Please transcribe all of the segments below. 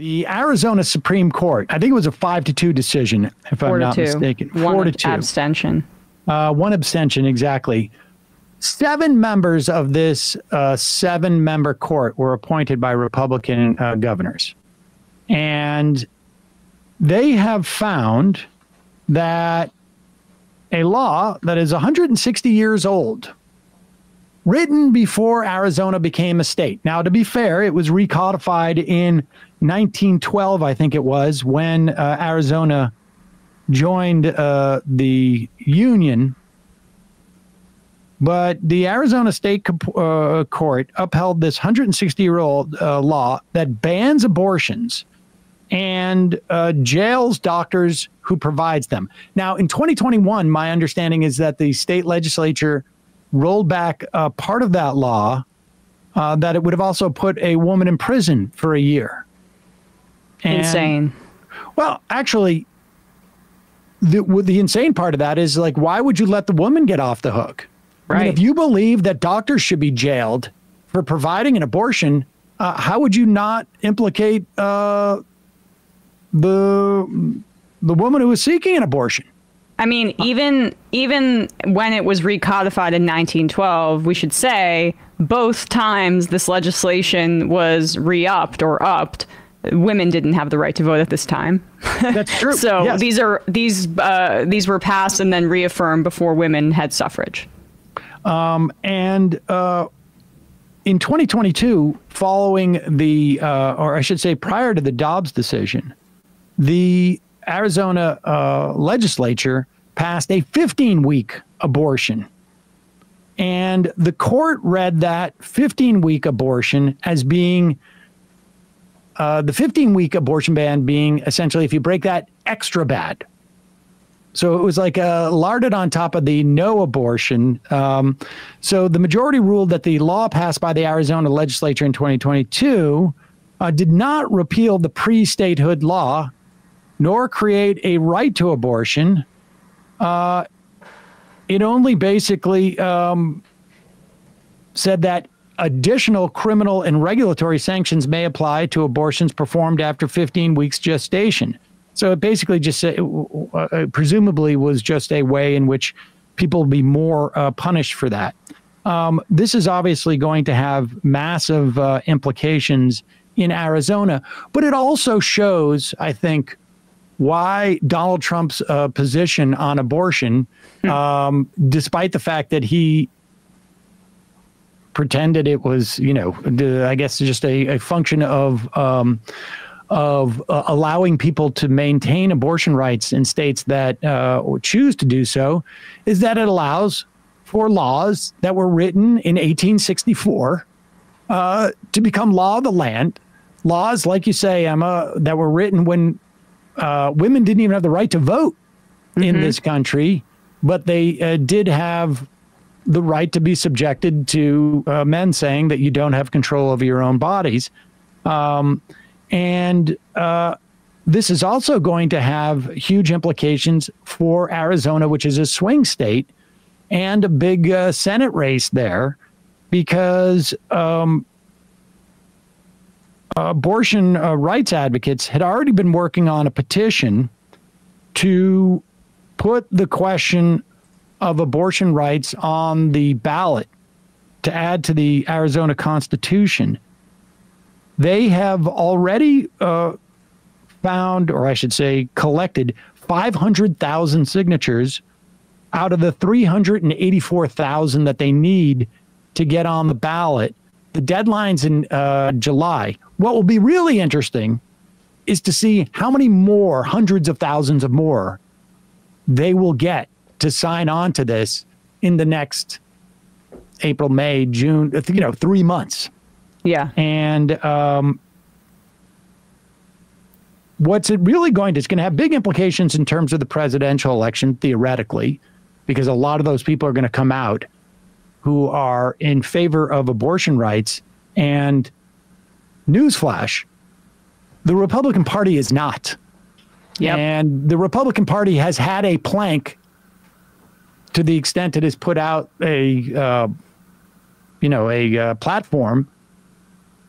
The Arizona Supreme Court, I think it was a five to two decision, if Four I'm not two. mistaken. One Four to two. abstention. Uh, one abstention, exactly. Seven members of this uh, seven member court were appointed by Republican uh, governors. And they have found that a law that is 160 years old, written before Arizona became a state. Now, to be fair, it was recodified in 1912, I think it was, when uh, Arizona joined uh, the Union. But the Arizona State uh, Court upheld this 160 year old uh, law that bans abortions and uh, jails doctors who provides them. Now, in 2021, my understanding is that the state legislature rolled back uh, part of that law uh, that it would have also put a woman in prison for a year. And- Insane. Well, actually, the the insane part of that is like, why would you let the woman get off the hook? I mean, Right. if you believe that doctors should be jailed for providing an abortion, uh, how would you not implicate uh, the the woman who was seeking an abortion? I mean, even even when it was recodified in 1912, we should say both times this legislation was re-upped or upped, women didn't have the right to vote at this time. That's true. So Yes. these are these uh, these were passed and then reaffirmed before women had suffrage. And uh, in 2022, following the, uh, or I should say, prior to the Dobbs decision, the Arizona uh, legislature passed a 15 week abortion. And the court read that 15 week abortion as being uh, the 15 week abortion ban being essentially, if you break that, extra bad. So it was like uh, larded on top of the no abortion. Um, so the majority ruled that the law passed by the Arizona legislature in 2022 uh, did not repeal the pre statehood law nor create a right to abortion. Uh, it only basically um, said that additional criminal and regulatory sanctions may apply to abortions performed after 15 weeks gestation. So it basically just uh, presumably was just a way in which people will be more uh, punished for that. Um, this is obviously going to have massive uh, implications in Arizona, but it also shows, I think, why Donald Trump's uh, position on abortion, um, despite the fact that he pretended it was, you know, I guess just a, a function of um, of uh, allowing people to maintain abortion rights in states that uh, choose to do so, is that it allows for laws that were written in 1864 uh, to become law of the land. Laws, like you say, Emma, that were written when uh, women didn't even have the right to vote in this country, but they uh, did have the right to be subjected to uh, men saying that you don't have control over your own bodies. Um, and uh, this is also going to have huge implications for Arizona, which is a swing state, and a big uh, Senate race there, because um, abortion uh, rights advocates had already been working on a petition to put the question of abortion rights on the ballot to add to the Arizona Constitution. They have already uh, found, or I should say, collected 500,000 signatures out of the 384,000 that they need to get on the ballot. The deadline's in uh, July. What will be really interesting is to see how many more, hundreds of thousands of more, they will get to sign on to this in the next April, May, June, you know, three months. Yeah. And um, what's it really going to, it's going to have big implications in terms of the presidential election, theoretically, because a lot of those people are going to come out who are in favor of abortion rights. And newsflash, the Republican Party is not. Yep. And the Republican Party has had a plank to the extent it has put out a, uh, you know, a uh, platform.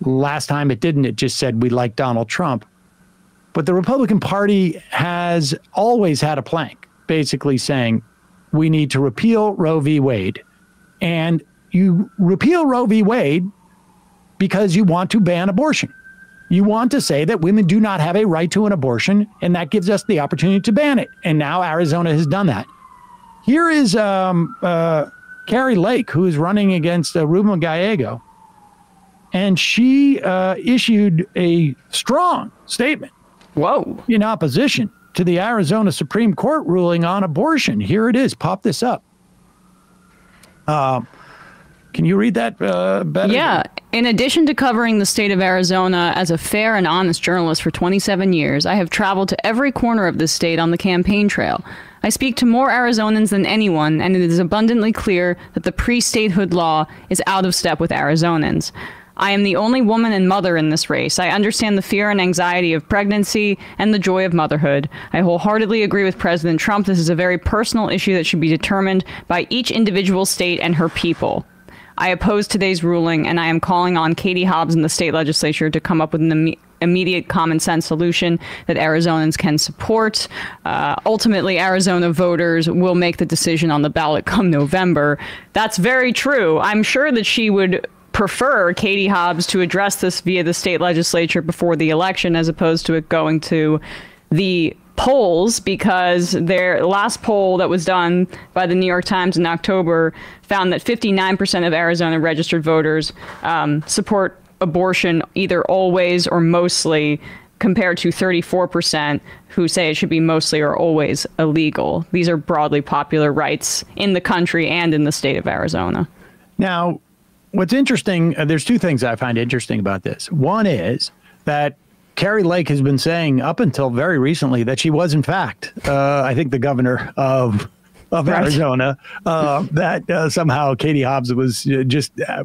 Last time it didn't. It just said we like Donald Trump. But the Republican Party has always had a plank, basically saying we need to repeal Roe v. Wade. And you repeal Roe v. Wade because you want to ban abortion. You want to say that women do not have a right to an abortion, and that gives us the opportunity to ban it. And now Arizona has done that. Here is um, uh, Kari Lake, who is running against uh, Ruben Gallego, and she uh, issued a strong statement. Whoa! In opposition to the Arizona Supreme Court ruling on abortion. Here it is. Pop this up. Um, can you read that uh, better? Yeah. In addition to covering the state of Arizona as a fair and honest journalist for 27 years, I have traveled to every corner of the state on the campaign trail. I speak to more Arizonans than anyone, and it is abundantly clear that the pre statehood law is out of step with Arizonans. I am the only woman and mother in this race. I understand the fear and anxiety of pregnancy and the joy of motherhood. I wholeheartedly agree with President Trump. This is a very personal issue that should be determined by each individual state and her people. I oppose today's ruling, and I am calling on Katie Hobbs and the state legislature to come up with an Im- immediate common sense solution that Arizonans can support. Uh, ultimately, Arizona voters will make the decision on the ballot come November. That's very true. I'm sure that she would prefer Katie Hobbs to address this via the state legislature before the election as opposed to it going to the polls because their last poll that was done by the New York Times in October found that 59% of Arizona registered voters um, support abortion either always or mostly compared to 34% who say it should be mostly or always illegal. These are broadly popular rights in the country and in the state of Arizona. Now, what's interesting, uh, there's two things I find interesting about this. One is that Kari Lake has been saying up until very recently that she was, in fact, uh, I think the governor of of right. Arizona. Uh, that uh, somehow Katie Hobbs was uh, just, uh,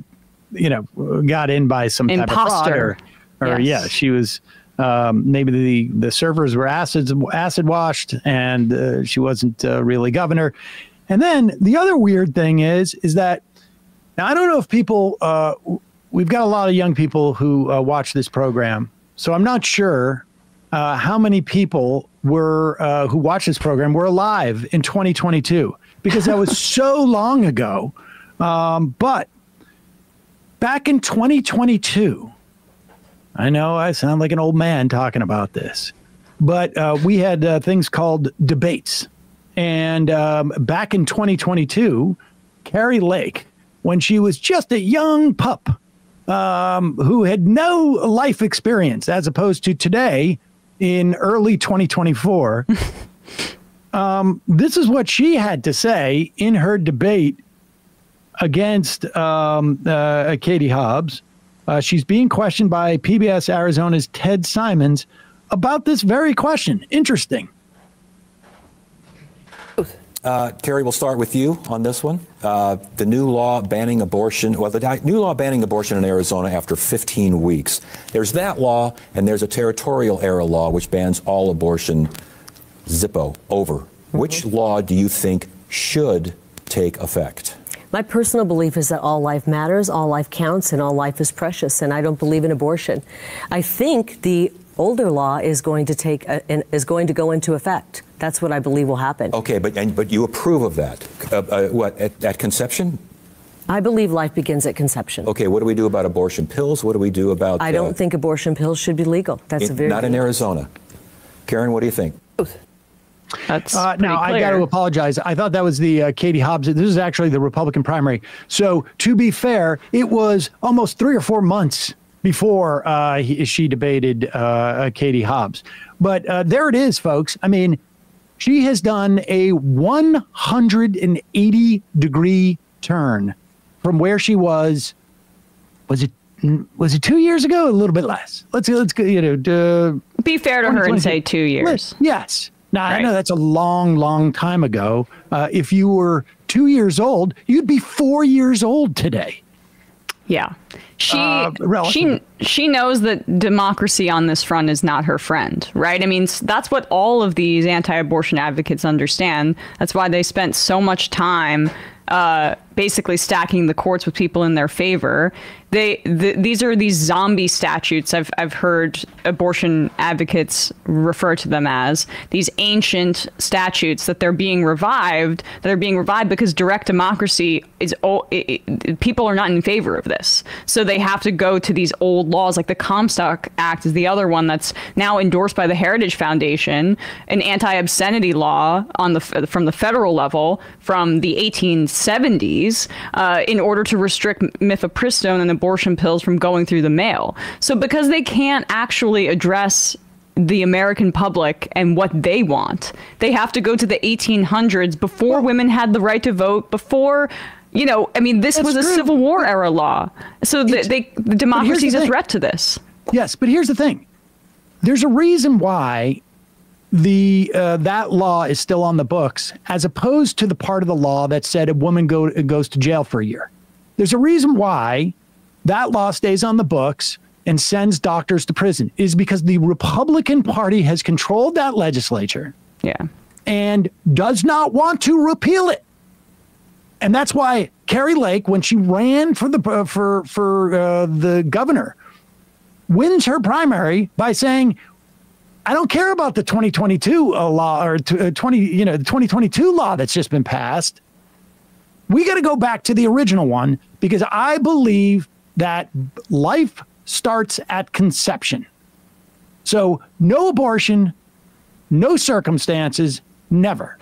you know, got in by some Imposter. type of fraud, or, or yes. yeah, she was. Um, maybe the the servers were acid acid washed, and uh, she wasn't really governor. And then the other weird thing is is that now I don't know if people. we've got a lot of young people who watch this program so I'm not sure uh, how many people were uh, who watched this program were alive in 2022 because that was so long ago. Um, but back in 2022, I know I sound like an old man talking about this, but uh, we had uh, things called debates. And um, back in 2022, Kari Lake, when she was just a young pup, um, who had no life experience, as opposed to today in early 2024. um, this is what she had to say in her debate against um, uh, Katie Hobbs. Uh, she's being questioned by PBS Arizona's Ted Simons about this very question. Interesting. Uh, Kari, we'll start with you on this one. Uh, the new law banning abortion, well, the new law banning abortion in Arizona after 15 weeks. There's that law, and there's a territorial era law which bans all abortion. Zippo, over. Mm-hmm. Which law do you think should take effect? My personal belief is that all life matters, all life counts, and all life is precious, and I don't believe in abortion. I think the older law is going to take a, is going to go into effect. That's what I believe will happen. Okay, but and, but you approve of that? Uh, uh, what at, at, conception? I believe life begins at conception. Okay, what do we do about abortion pills? What do we do about? I don't uh, think abortion pills should be legal. That's in, a very not in Arizona. Karrin, what do you think? That's uh, now I got to apologize. I thought that was the uh, Katie Hobbs. This is actually the Republican primary. So to be fair, it was almost three or four months before uh, he, she debated uh, Katie Hobbs. But uh, there it is, folks. I mean, she has done a 180 degree turn from where she was. Was it was it two years ago? A little bit less. Let's let's you know. Uh, Be fair to her and say two years. Yes. Now right. I know that's a long, long time ago. Uh, if you were two years old, you'd be four years old today. Yeah. She uh, she she knows that democracy on this front is not her friend, right? I mean, that's what all of these anti-abortion advocates understand. That's why they spent so much time uh, basically stacking the courts with people in their favor. They the, these are these zombie statutes. I've I've heard abortion advocates refer to them as these ancient statutes that they're being revived. That are being revived because direct democracy is it, it, people are not in favor of this, so they have to go to these old laws like the Comstock Act is the other one that's now endorsed by the Heritage Foundation, an anti-obscenity law on the from the federal level from the 1870s uh, in order to restrict mifepristone and abortion pills from going through the mail. So because they can't actually address the American public and what they want. They have to go to the 1800s before women had the right to vote, before you know, I mean, this That's was a true. Civil War era law. So the, they, the democracy is a threat to this. Yes, but here's the thing. There's a reason why the uh, that law is still on the books, as opposed to the part of the law that said a woman go, goes to jail for a year. There's a reason why that law stays on the books and sends doctors to prison is because the Republican Party has controlled that legislature. Yeah. And does not want to repeal it. And that's why Kari Lake, when she ran for the uh, for for uh, the governor, wins her primary by saying, "I don't care about the 2022 uh, law or t- uh, 20 you know the 2022 law that's just been passed. We got to go back to the original one because I believe that life starts at conception. So, no abortion, no circumstances, never.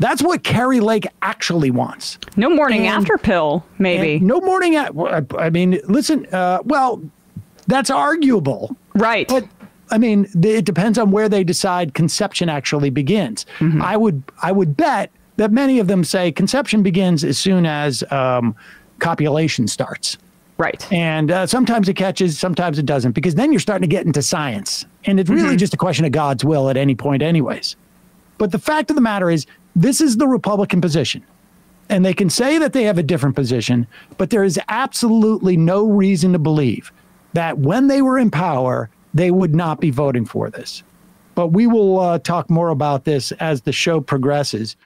That's what Kari Lake actually wants. No morning and, after pill, maybe. No morning. At, I mean, listen. Uh, well, that's arguable, right? But I mean, it depends on where they decide conception actually begins. Mm-hmm. I would, I would bet that many of them say conception begins as soon as um, copulation starts. Right. And uh, sometimes it catches, sometimes it doesn't, because then you're starting to get into science. And it's really mm-hmm. just a question of God's will at any point, anyways. But the fact of the matter is, this is the Republican position. And they can say that they have a different position, but there is absolutely no reason to believe that when they were in power, they would not be voting for this. But we will uh, talk more about this as the show progresses.